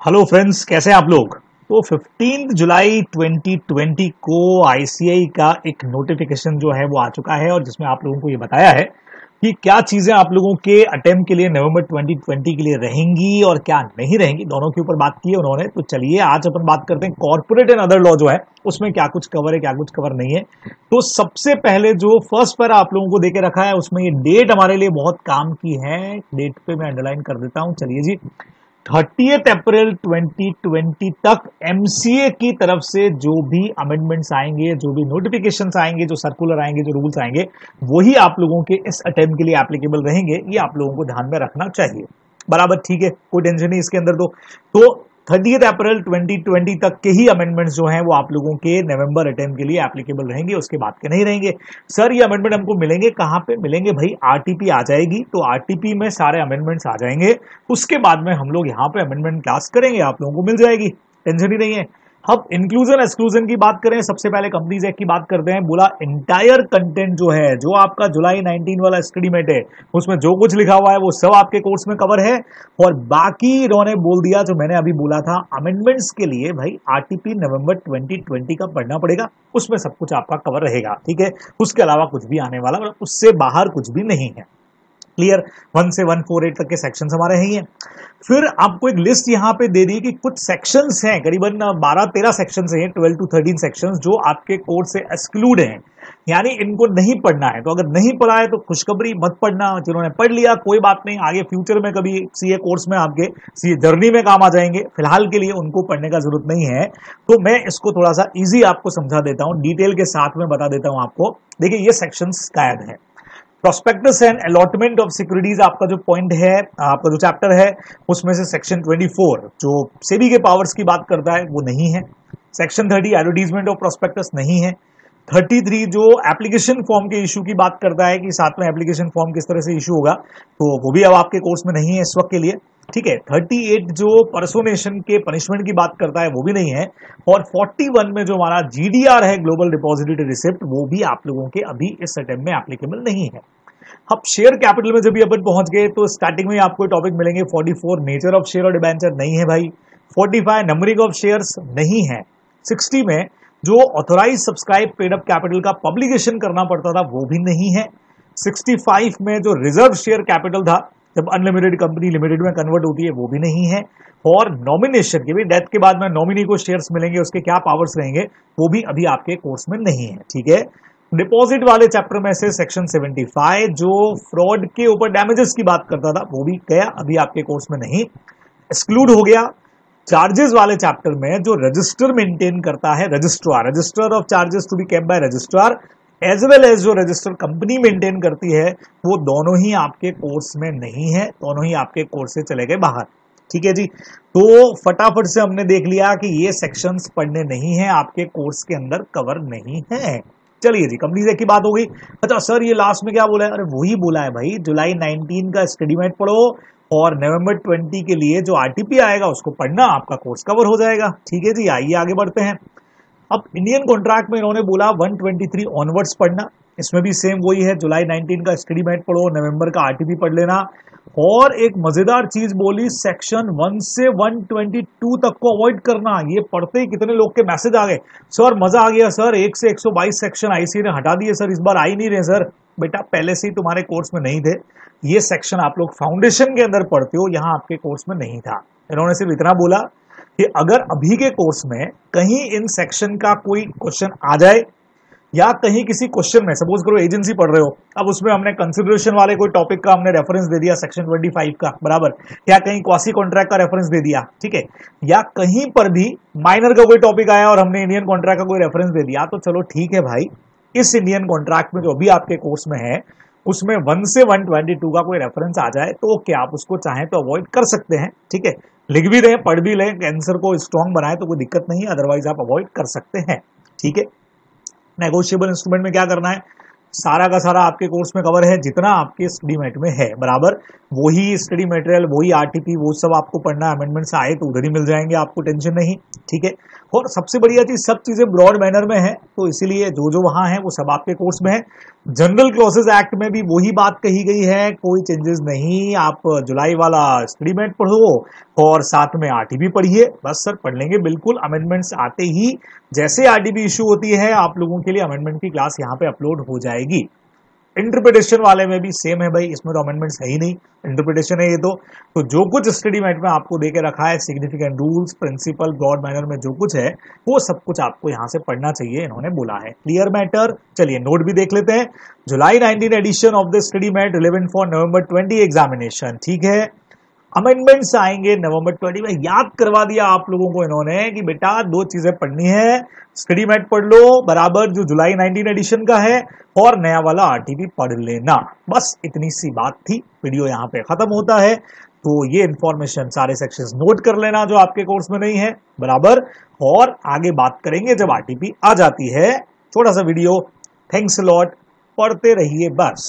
Hello friends कैसे हैं आप लोग? तो 15 जुलाई 2020 को आईसीआई का एक नोटिफिकेशन जो है वो आ चुका है और जिसमें आप लोगों को ये बताया है कि क्या चीज़ें आप लोगों के अटेम्प्ट के लिए नवंबर 2020 के लिए रहेंगी और क्या नहीं रहेंगी? दोनों के ऊपर बात की है उन्होंने। तो चलिए आज अपन बात करते हैं कॉर्पोरेट एंड अदर लॉ जो है, उसमें क्या कुछ कवर है, क्या कुछ कवर नहीं है। तो सबसे पहले जो फ़र्स्ट पर आप लोगों को देके रखा है, उसमें ये डेट हमारे लिए बहुत काम की है। डेट पे मैं अंडरलाइन कर देता हूँ। चलिए जी। थर्टीएथ अप्रैल 2020 तक एमसीए की तरफ़ से जो भी अमेंडमेंट्स आएँगे, जो भी नोटिफिकेशन आएँगे, जो सर्कुलर आएँगे, जो रूल्स आएँगे, वही आप लोगों के इस अटेम्प के लिए एप्लीकेबल रहेंगे। ये आप लोगों को ध्यान में रखना चाहिए। बराबर, ठीक है, कोई टेंशन नहीं इसके अंदर तो। तो थर्टी अप्रैल 2020 तक के ही अमेंडमेंट्स जो हैं, वो आप लोगों के नवंबर अटेम्प के लिए एप्लीकेबल रहेंगे, उसके बाद के नहीं रहेंगे। सर ये अमेंडमेंट हमको मिलेंगे कहाँ पे? मिलेंगे भाई आरटीपी आ जाएगी। तो आरटीपी में सारे अमेंडमेंट्स आ जाएँगे। उसके बाद में हम लोग यहाँ पे अमेंडमेंट क्लास करेंगे, आप लोगों को मिल जाएगी। टेंशन ही नहीं है। अब इंक्लूजन एक्सक्लूजन की बात करें, सबसे पहले कंपनीज़ एक्ट की बात करते हैं। बोला इंटायर कंटेंट जो है, जो आपका जुलाई 19 वाला स्टडीमेट है, उसमें जो कुछ लिखा हुआ है, वो सब आपके कोर्स में कवर है। और बाकी इन्होंने बोल दिया, जो मैंने अभी बोला था अमेंडमेंट्स के लिए भाई आरटीपी नवंबर 2020 का पढ़ना पड़ेगा। उसमें सब कुछ आपका कवर रहेगा, ठीक है? उसके अलावा कुछ भी आने वाला मतलब उससे बाहर कुछ भी नहीं है। क्लियर वन से वन फोर एट तक के सेक्शंस हमारे हैं ये। फिर आपको एक लिस्ट यहाँ पे दे दी कि कुछ सेक्शंस हैं, करीबन 12 13 सेक्शंस हैं 12 टू 13 सेक्शंस जो आपके कोर्स से एक्सक्लूड हैं। यानी इनको नहीं पढ़ना है। तो अगर नहीं पढ़ा है तो खुशखबरी मत पढ़ना। जिन्होंने पढ़ लिया, कोई बात नहीं, आगे फ्यूचर में कभी सीए कोर्स में आपके सीए जर्नी में काम आ जाएँगे। फ़िलहाल के लिए उनको पढ़ने का ज़रूरत नहीं है। तो मैं इसको थोड़ा सा इजी आपको समझा देता हूँ। डिटेल के साथ में बता देता हूँ आपको। देखिए, ये सेक्शन कायद है। Prospectus and allotment of securities आपका जो पॉइंट है, आपका जो चैप्टर है, उसमें से सेक्शन 24 जो सेबी के पावर्स की बात करता है, वो नहीं है। सेक्शन 30 एडवर्टीजमेंट ऑफ़ प्रोस्पेक्टस नहीं है। 33 जो एप्लीकेशन फॉर्म के इशू की बात करता है कि साथ में एप्लीकेशन फॉर्म किस तरह से इशू होगा तो वो भी अब आपके कोर्स में नहीं है इस वक्त के लिए। ठीक है 38 जो परसोनेशन के पनिशमेंट की बात करता है, वो भी नहीं है। और 41 में जो हमारा जीडीआर है ग्लोबल डिपॉजिटरी रिसिप्ट वो भी आप लोगों के अभी इस अटेम्प में एप्लीकेबल नहीं है। अब शेयर कैपिटल में जब भी अपन पहुँच गए तो स्टार्टिंग में आपको टॉपिक मिलेंगे 44 नेचर ऑफ़ शेयर और डिबेंचर नहीं है भाई। 45 नंबरिंग ऑफ़ शेयर्स नहीं है। 60 में जो authorise subscribe paid up capital का पब्लिकेशन करना पड़ता था, वो भी नहीं है। 65 में जो रिज़र्व शेयर कैपिटल था जब अनलिमिटेड कंपनी लिमिटेड में कन्वर्ट होती है, वो भी नहीं है। और नॉमिनेशन के भी डेथ के बाद में नॉमिनी को शेयर्स मिलेंगे, उसके क्या पावर्स रहेंगे, वो भी अभी आपके कोर्स में नहीं है, ठीक है? डिपॉजिट वाले चैप्टर में से सेक्शन 75 जो फ्रॉड के ऊपर डैमेजेस की बात करता था, वो भी गया, अभी आपके कोर्स में नहीं। एक्सक्लूड हो गया। चार्जेस वाले चैप्टर में जो रजिस्टर मेंटेन करता है registrar register of charges to be kept by registrar as well as जो रजिस्टर कंपनी मेंटेन करती है, वो दोनों ही आपके कोर्स में नहीं है, दोनों ही आपके कोर्स से चले गए बाहर। ठीक है जी? तो फटाफट से हमने देख लिया कि ये सेक्शंस पढ़ने नहीं है, आपके कोर्स के अंदर कवर नहीं है। चलिए जी कंपनी की बात हो गई। अच्छा सर ये लास्ट में क्या बोला है? अरे, वही बोला है भाई। जुलाई 19 का स्टडीमेट पढ़ो और नवंबर 20 के लिए जो आरटीपी आएगा, उसको पढ़ना, आपका कोर्स कवर हो जाएगा। ठीक है जी? आइए आगे बढ़ते हैं। अब इंडियन कॉन्ट्रैक्ट में इन्होंने बोला 123 ऑनवर्ड्स पढ़ना। इसमें भी सेम वही है जुलाई 19 का स्टडी मैट पढ़ो नवंबर का आरटीपी पढ़ लेना। और एक मज़ेदार चीज़ बोली सेक्शन 1 से 122 तक को अवॉइड करना। ये पढ़ते ही कितने लोग के मैसेज आ गए। सर मज़ा आ गया सर एक से 122 सेक्शन आईसी ने हटा दिए सर इस बार आ ही नहीं रहे सर बेटा, पहले से ही तुम्हारे कोर्स में नहीं थे। ये सेक्शन आप लोग फाउंडेशन के अंदर पढ़ते हो, यहाँ आपके कोर्स में नहीं था। इन्होंने सिर्फ़ इतना बोला। कि अगर अभी के कोर्स में कहीं इन सेक्शन का कोई क्वेश्चन आ जाए, या कहीं किसी क्वेश्चन में सपोज़ करो एजेंसी पढ़ रहे हो, अब उसमें हमने कंसिडरेशन वाले कोई टॉपिक का हमने रेफरेंस दे दिया सेक्शन 25 का, बराबर? या कहीं क्वासी कॉन्ट्रैक्ट का रेफरेंस दे दिया, ठीक है? या कहीं पर भी माइनर का कोई टॉपिक आया और हमने इंडियन कॉन्ट्रैक्ट का कोई रेफरेंस दे दिया तो चलो ठीक है भाई, इस इंडियन कॉन्ट्रैक्ट में जो अभी आपके कोर्स में है उसमें वन से वन ट्वेंटी टू का कोई रेफरेंस आ जाए तो ओके आप उसको चाहें तो अवॉइड कर सकते हैं, ठीक है? लिख भी रहे पढ़ भी लें कैंसर को स्ट्रांग बनाए तो कोई दिक्कत नहीं अदरवाइज़ आप अवॉइड कर सकते हैं, ठीक है? नेगोशिएबल इंस्ट्रूमेंट में क्या करना है? सारा का सारा आपके कोर्स में कवर है, जितना आपके स्टडी मेट में है, बराबर? वही स्टडी मटेरियल वही आरटीपी वो सब आपको पढ़ना अमेंडमेंट्स आए तो उधर ही मिल जाएँगे, आपको टेंशन नहीं, ठीक है? और सबसे बढ़िया चीज़, सब चीज़ें ब्रॉड मैनर में है तो इसीलिए जो जो वहाँ है, वो सब आपके कोर्स में है। जनरल क्लॉसेज एक्ट में भी वही बात कही गई है, कोई चेंजेस नहीं, आप जुलाई वाला स्टडी मेट पढ़ो, और साथ में आरटीबी पढ़िए, बस सर, पढ़ लेंगे, बिल्कुल अमेंडमेंट्स आते ही, जैसे आरटीबी इशू होती है, आप लोगों के लिए अमेंडमेंट की क्लास यहाँ पे अपलोड हो जाएगी इंटरप्रिटेशन वाले में भी सेम है भाई, इसमें तो अमेंडमेंट्स है ही नहीं। इंटरप्रिटेशन है ये तो। तो जो कुछ स्टडी मेट में आपको देके रखा है significant rules principle broad manner में जो कुछ है, वो सब कुछ आपको यहाँ से पढ़ना चाहिए, इन्होंने बोला है। क्लियर मैटर चलिए नोट भी देख लेते हैं। July nineteen edition of the study mat relevant for November twenty examination ठीक है? अमेंडमेंट्स आएँगे नवंबर ट्वेंटी में। याद करवा दिया आप लोगों को इन्होंने कि बेटा दो चीज़ें पढ़नी है। स्टडी मेट पढ़ लो, बराबर जो जुलाई 19 एडिशन का है, और नया वाला आरटीपी पढ़ लेना। बस इतनी सी बात थी। वीडियो यहाँ पे खत्म होता है। तो ये इंफॉर्मेशन सारे सेक्शंस नोट कर लेना जो आपके कोर्स में नहीं है। बराबर। और आगे बात करेंगे जब आरटीपी आ जाती है। छोटा सा वीडियो। थैंक्स लॉट पढ़ते रहिए बस।